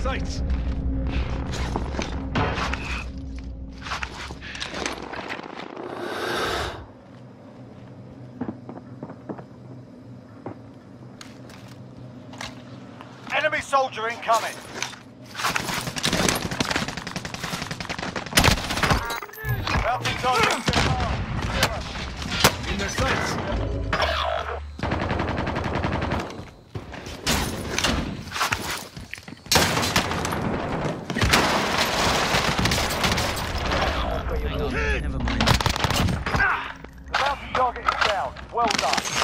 sights! Enemy soldier incoming. In their sights! Never mind. Ah! The mountain target is down. Well done.